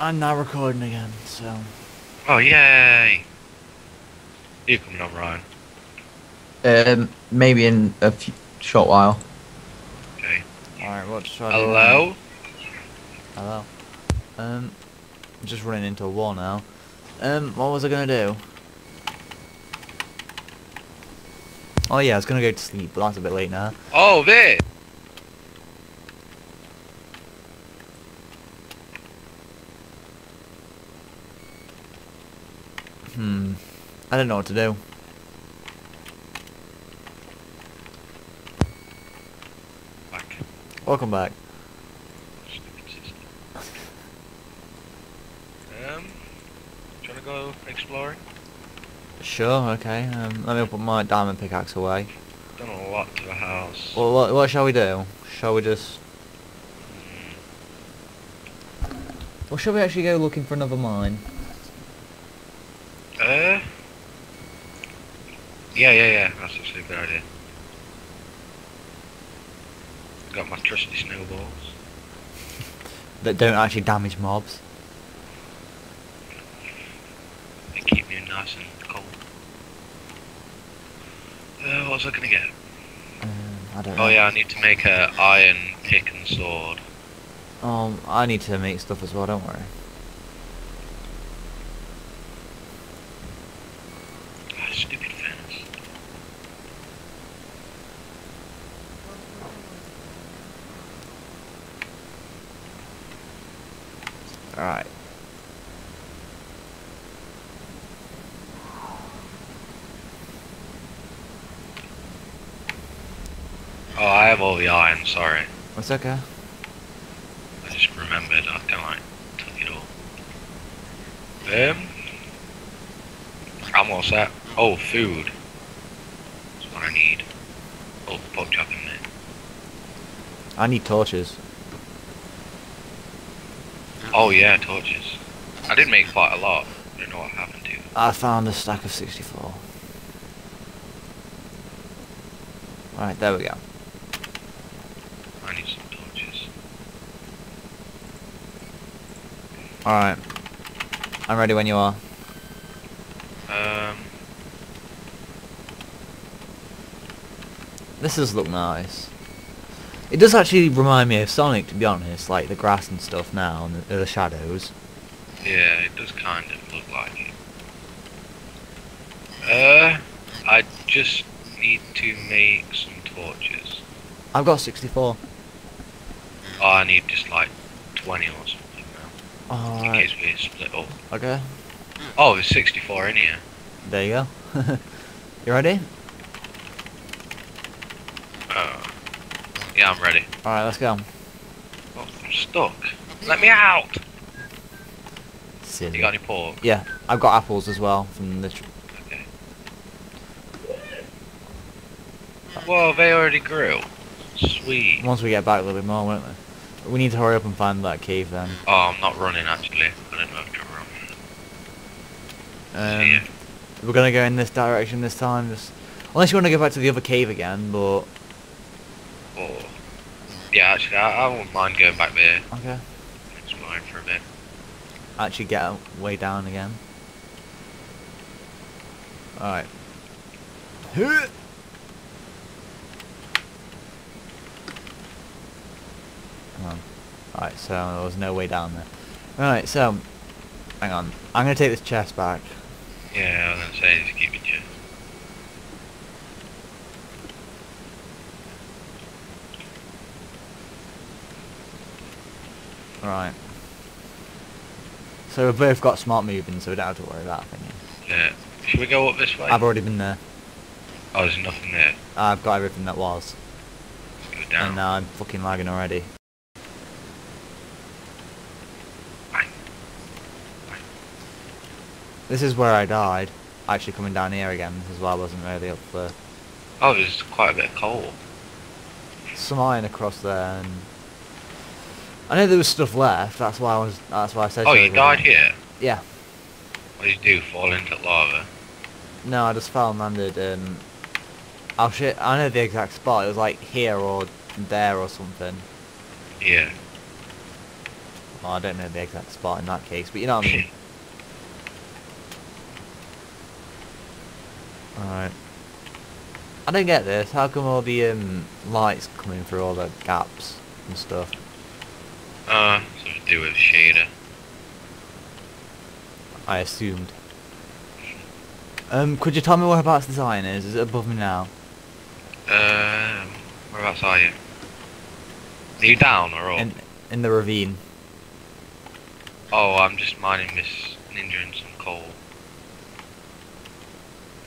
I'm not recording again, so... Oh, yay! You coming on, Ryan? Um, maybe in a few, short while. Okay. Alright, what should I do? Hello? Hello. Um, I'm just running into a wall now. Um, what was I gonna do? Oh yeah, I was gonna go to sleep, but that's a bit late now. Oh, this! I don't know what to do. Back. Welcome back. Stupid system. Um, do you wanna go exploring? Sure, okay. Um, let me put my diamond pickaxe away. Done a lot to the house. Well, what, what shall we do? Shall we just... Hmm. Or shall we actually go looking for another mine? Uh. Yeah, yeah, yeah. That's actually a good idea. Got my trusty snowballs. That don't actually damage mobs? They keep me nice and cold. Uh, what was I gonna get? Um, I don't know. Oh yeah, I need to make a iron pick and sword. Um, I need to make stuff as well, don't worry. Alright. Oh, I have all the iron. Sorry, It's okay. I just remembered. I of like took it all. Um, I'm all set. Oh, food. That's what I need. Oh, pork chop in there. I need torches. Oh yeah, torches. I did make quite a lot. I don't know what happened to. I found a stack of 64. Alright, there we go. I need some torches. Alright. I'm ready when you are. Um, This does look nice. It does actually remind me of Sonic, to be honest, like the grass and stuff now, and the, the shadows. yeah, it does kind of look like it. Uh, I just need to make some torches. I've got 64. Oh, I need just like 20 or something now. In Alright, case we split up. okay. Oh, there's 64 in here. There you go. you ready? Oh. Yeah, I'm ready. Alright, let's go. Oh, I'm stuck. Let me out! Silly. You got any pork? Yeah, I've got apples as well from the... Okay. Whoa, they already grew. Sweet. once we get back a little bit more, won't we? We need to hurry up and find that cave then. Oh, I'm not running actually. I don't know if to run. Um. We're gonna go in this direction this time, just... Unless you want to go back to the other cave again, but... Yeah, actually, I, I won't mind going back there. Okay. Exploring for a bit. Actually get way down again. Alright. Alright, so there was no way down there. Alright, so... Hang on. I'm gonna take this chest back. Yeah, I was gonna say, just keep it chill. Right. So we've both got smart moving, so we don't have to worry about thinking. Yeah. Should we go up this way? I've already been there. Oh, there's nothing there. I've got everything that was. Let's go down. And now I'm fucking lagging already. Bang. Bang. This is where I died. Actually coming down here again. This is why I wasn't really up for Oh, there's quite a bit of coal. some iron across there and I know there was stuff left, that's why I was that's why I said Oh, you died here? Yeah. What did you do? Fall into lava? No, I just fell and landed in I'll shit I know the exact spot, it was like here or there or something. Yeah. Well, I don't know the exact spot in that case, but you know what I mean. Alright. I don't get this. How come all the um, lights coming through all the gaps and stuff? Uh, something to do with shader. I assumed. Um, could you tell me whereabouts the sign is? Is it above me now? Um, whereabouts are you? Are you down or up? In in the ravine. Oh, I'm just mining this ninja and some coal.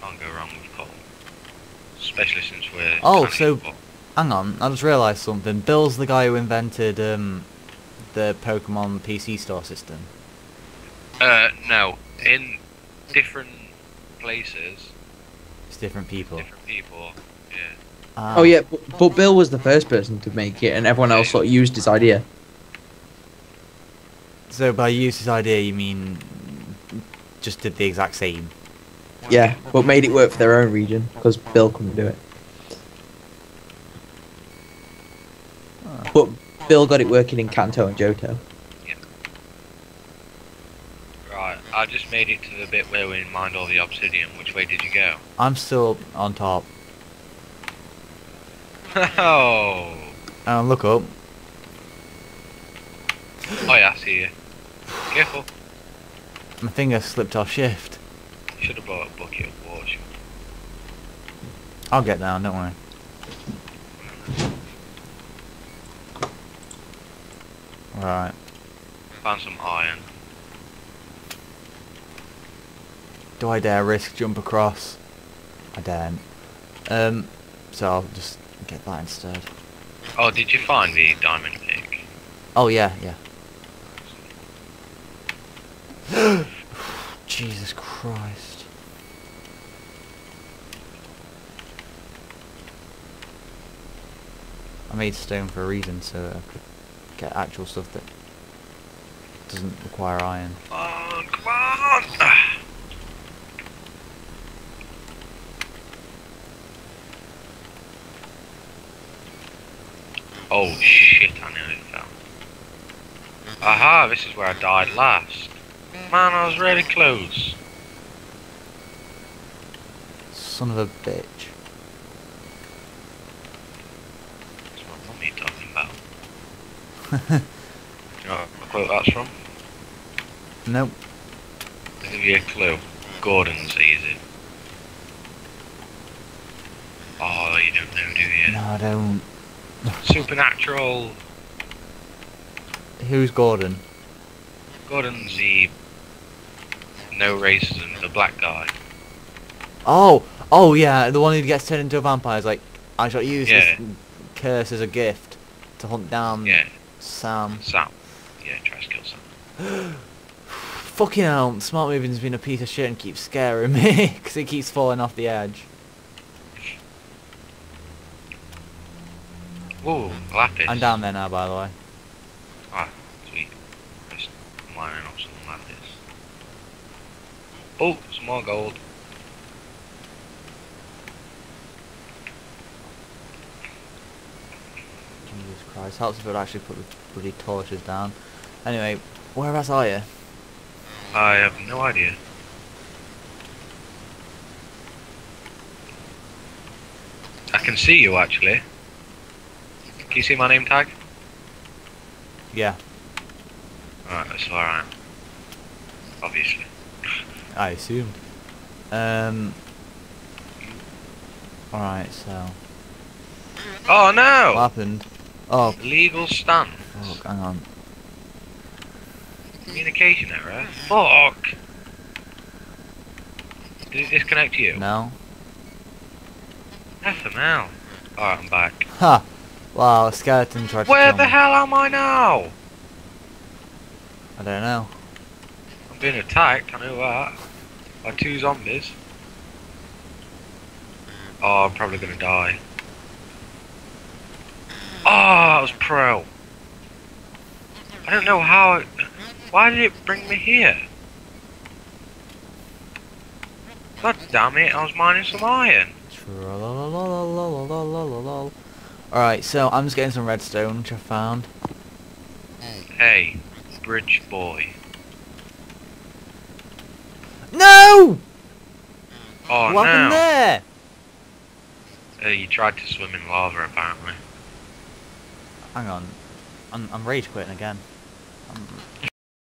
Can't go wrong with coal. Especially since we're... Oh, so- Hang on, I just realised something. Bill's the guy who invented um, the Pokemon PC store system. Uh, no. In different places, It's different people. different people, yeah. Ah. Oh yeah, but, but Bill was the first person to make it, and everyone else sort of used his idea. So by use his idea, you mean just did the exact same? Yeah, but made it work for their own region because Bill couldn't do it. Ah. But Bill got it working in Kanto and Johto. Right, I just made it to the bit where we mined all the obsidian. Which way did you go? I'm still on top. Oh! And look up. Oh yeah, I see you. Careful. My finger slipped off shift. Should have brought a bucket of water. I'll get down, don't worry. Right. you? Found some iron. Do I dare risk jump across? I daren't. Um, so I'll just get that instead. Oh, did you find the diamond pick? Oh yeah, yeah. Jesus Christ. I made stone for a reason, so I could get uh, actual stuff that doesn't require iron. Come on, come on! Oh shit, I nearly fell. Aha, this is where I died last. Man, I was really close. Son of a bitch. That's what mummy talking about. Do you know what quote that's from? Nope. I'll give you a clue. Gordon sees it. Oh, you don't know, do you? No, I don't. Supernatural. Who's Gordon? Gordon's the no racism, the black guy. Oh! Oh yeah, the one who gets turned into a vampire is like, I shall use Yeah. this curse as a gift to hunt down Yeah, Sam. Sam. Yeah, tries to kill Sam. Fucking hell, Smart Moving's been a piece of shit and keeps scaring me because it keeps falling off the edge. Whoa, lapis. I'm down there now, by the way. Ah, sweet. Just mining up some lapis. Oh, some more gold. Jesus Christ, helps if I'd actually put the bloody torches down. Anyway, whereabouts are you? I have no idea. I can see you actually. Can you see my name tag? Yeah, Alright, that's where I am. Obviously. I assumed. Um. Alright, so. Oh no! What happened? Oh, Illegal stance. fuck, hang on. Communication error. Fuck! Did it disconnect you? No? FML. Alright, I'm back. Ha! Wow, a skeleton tried to Where the hell am I now? I don't know. I'm being attacked, I know that. By two zombies. Oh, I'm probably gonna die. Oh, I was pro. I don't know how. It, why did it bring me here? God damn it! I was mining some iron. Alright, so I'm just getting some redstone, which I found. Hey, bridge boy. No! Oh what happened there? Uh, you tried to swim in lava apparently. Hang on. I'm, I'm rage quitting again. I'm,